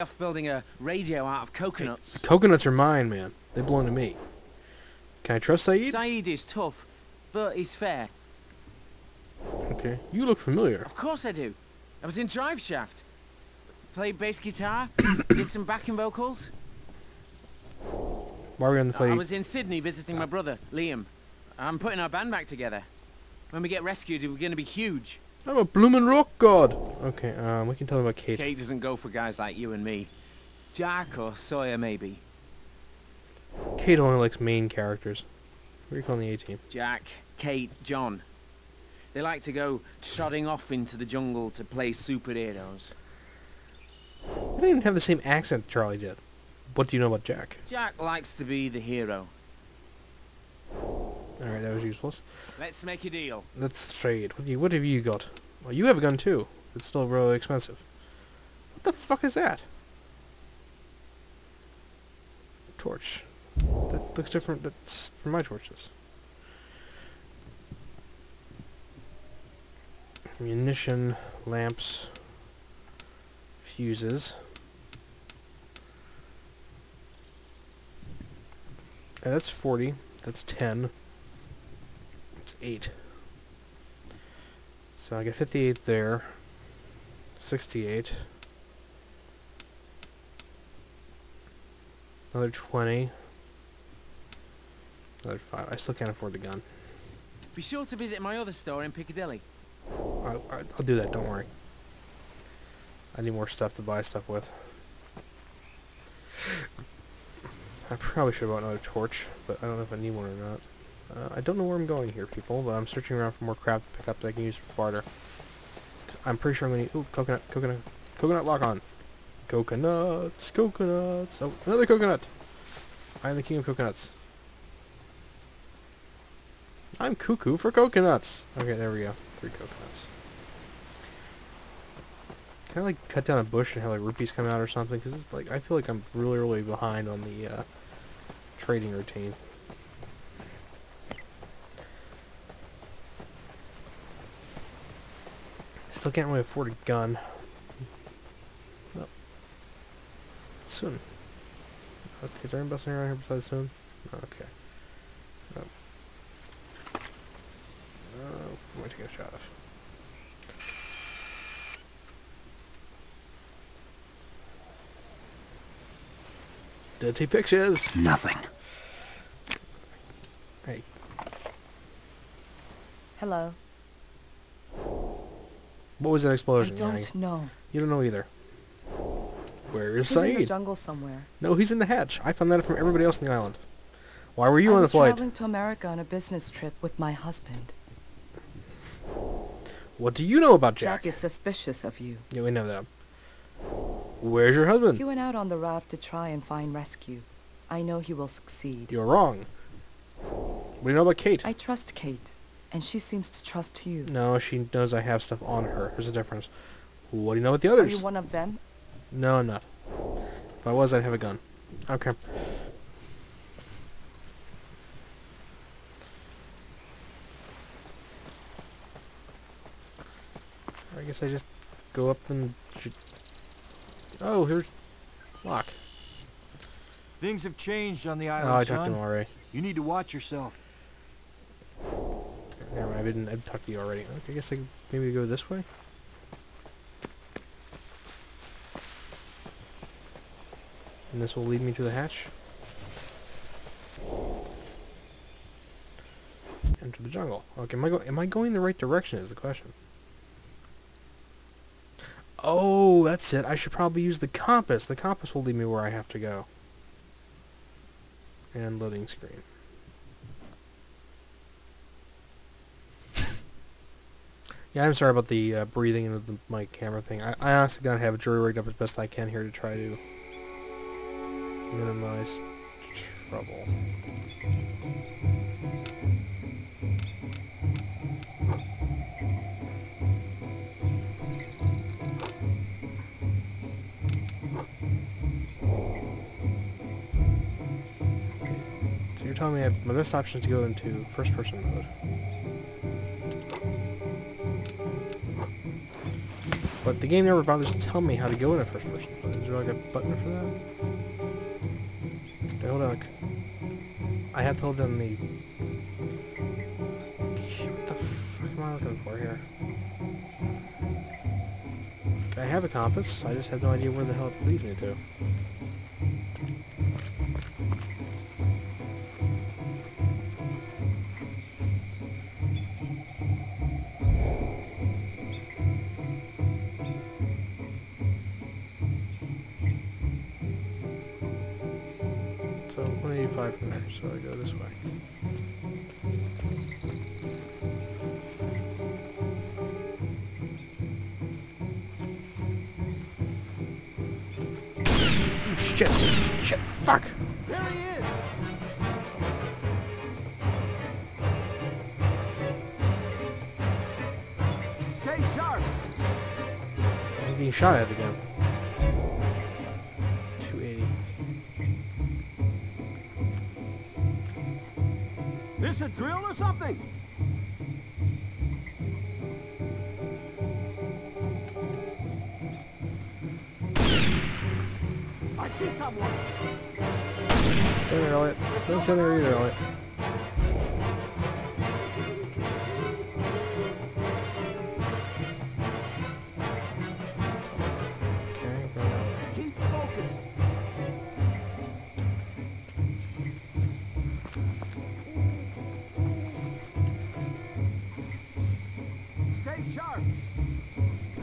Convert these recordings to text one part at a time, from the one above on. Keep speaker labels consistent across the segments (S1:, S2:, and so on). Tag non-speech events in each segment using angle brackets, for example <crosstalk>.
S1: off building a radio out of coconuts.
S2: Coconuts are mine, man. They belong to me. Can I trust Sayid?
S1: Sayid is tough, but he's fair.
S2: Okay. You look familiar.
S1: Of course I do. I was in Drive Shaft. Played bass guitar, <coughs> did some backing vocals.
S2: Why are we on the
S1: I was in Sydney visiting my brother, Liam. I'm putting our band back together. When we get rescued, we're going to be huge.
S2: I'm a bloomin' rock god. Okay, um, we can tell me about Kate.
S1: Kate doesn't go for guys like you and me. Jack or Sawyer, maybe.
S2: Kate only likes main characters. What are you calling the A-team?
S1: Jack, Kate, John. They like to go trotting off into the jungle to play superheroes.
S2: They didn't have the same accent Charlie did. What do you know about Jack?
S1: Jack likes to be the hero.
S2: Alright, that was useless.
S1: Let's make a deal.
S2: Let's trade. What, you, what have you got? Well, you have a gun too. It's still really expensive. What the fuck is that? Torch. That looks different. That's from my torches. Munition, lamps, fuses. Yeah, that's 40. That's 10. That's 8. So I get 58 there. 68. Another 20. Another 5. I still can't afford the gun.
S1: Be sure to visit my other store in Piccadilly.
S2: I, I, I'll do that, don't worry. I need more stuff to buy stuff with. I probably should have bought another torch, but I don't know if I need one or not. Uh, I don't know where I'm going here, people, but I'm searching around for more crap to pick up that I can use for barter. I'm pretty sure I'm going to... Ooh, coconut, coconut, coconut lock on. Coconuts, coconuts. Oh, another coconut. I am the king of coconuts. I'm cuckoo for coconuts. Okay, there we go. Three coconuts. Can I like cut down a bush and have like rupees come out or something? Because it's like I feel like I'm really really behind on the uh, trading routine. Still can't really afford a gun. No. Soon. Okay, is there any busting around here besides soon? Okay. Nope. Uh, I'm going to take a shot of. Dirty pictures!
S3: Nothing.
S2: Hey,
S4: Hello.
S2: What was that explosion?
S4: I don't
S2: Yanni?
S4: know.
S2: You don't know either. Where is
S4: He's in the jungle somewhere.
S2: No, he's in the hatch. I found that from everybody else on the island. Why were you
S4: I
S2: on the flight?
S4: was
S2: flight?
S4: traveling to America on a business trip with my husband.
S2: What do you know about Jack?
S4: Jack is suspicious of you.
S2: Yeah, we know that. Where's your husband?
S4: He went out on the raft to try and find rescue. I know he will succeed.
S2: You're wrong. What do you know about Kate?
S4: I trust Kate, and she seems to trust you.
S2: No, she knows I have stuff on her. There's a difference. What do you know about the others?
S4: Are
S2: others?
S4: you one of them?
S2: No, I'm not. If I was, I'd have a gun. Okay. I guess I just go up and... Oh, here's... Lock.
S5: Things have changed on the
S2: Oh,
S5: island,
S2: I talked
S5: son.
S2: to him already.
S5: You need to watch yourself.
S2: Didn't. I talked to you already. Okay, I guess I maybe go this way. And this will lead me to the hatch. Enter the jungle. Okay, am I go? Am I going the right direction? Is the question. Oh, that's it. I should probably use the compass. The compass will lead me where I have to go. And loading screen. Yeah, I'm sorry about the uh, breathing into the mic camera thing. I, I honestly gotta have a jury rigged up as best I can here to try to minimize trouble. So you're telling me my best option is to go into first person mode. But the game never bothers to tell me how to go in a first person. It's there like a button for that? Okay, hold on. I have to hold down the... What the fuck am I looking for here? I have a compass. I just have no idea where the hell it leads me to. So 185 from there, so I go this way. Oh, Shit! Shit! Fuck!
S5: There he is! Stay sharp!
S2: I'm getting shot at again.
S5: A drill or something? I see someone!
S2: Stay there, Elliott. Don't stand there either,
S5: Elliott.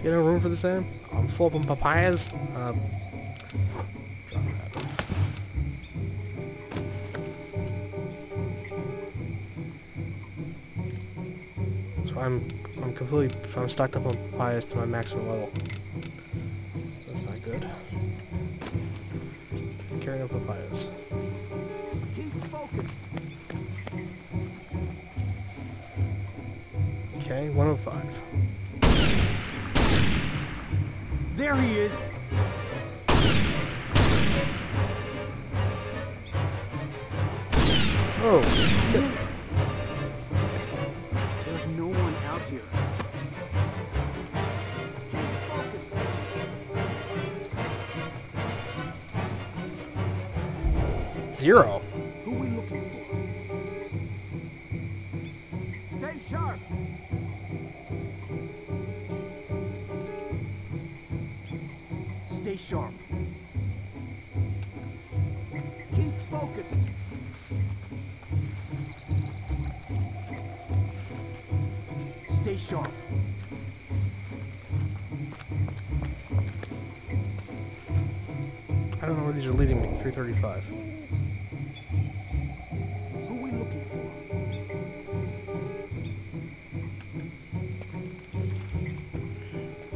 S2: You no room for the same? I'm um, full of papayas. That. So I'm I'm completely I'm stocked up on papayas to my maximum level. That's not good. Carry no papayas. Okay, 105.
S5: There he is!
S2: Oh, shit.
S5: There's no one out here.
S2: Zero.
S5: Stay sharp. Keep focused. Stay sharp.
S2: I don't know where these are leading me. 335.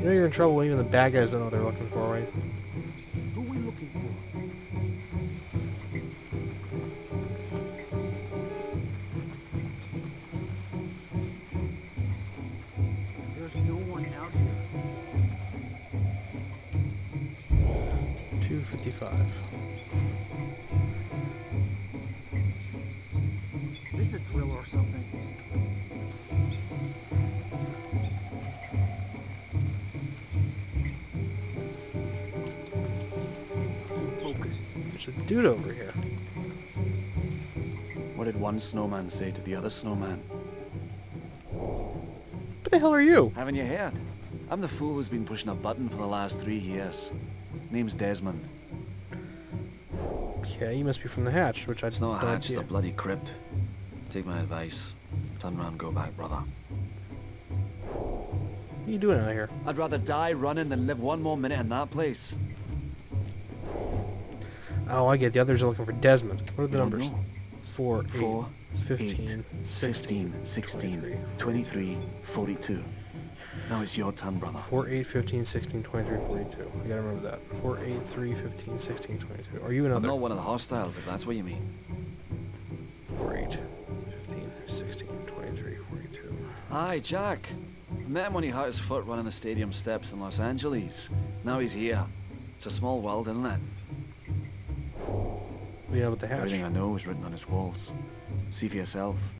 S2: You know you're in trouble when even the bad guys don't know what they're looking for, right?
S5: Who we looking for? There's no one out here.
S2: 255. Dude over here.
S3: What did one snowman say to the other snowman?
S2: What the hell are you?
S3: Haven't you heard? I'm the fool who's been pushing a button for the last three years. Name's Desmond.
S2: Okay, you must be from the hatch, which I just
S3: not a hatch, it's a bloody crypt. Take my advice. Turn round, go back, brother.
S2: What are you doing out here?
S3: I'd rather die running than live one more minute in that place.
S2: Oh, I get. The others are looking for Desmond. What are the numbers?
S3: know.
S2: 4, 8,
S3: Four,
S2: 15,
S3: 8,
S2: 16,
S3: 15, 16,
S2: 23.
S3: 23, 42. Now it's your turn, brother.
S2: 4, 8, 15, 16, 23, 42. I gotta remember that. 4, 8, 3, 15, 16, 22. Are you
S3: I'm
S2: another?
S3: not one of the hostiles, if that's what you mean.
S2: 4, 8, 15, 16, 23, 42.
S3: Aye, Jack. I met him when he hurt his foot running the stadium steps in Los Angeles. Now he's here. It's a small world, isn't it?
S2: Hatch?
S3: Everything I know is written on his walls. See for yourself.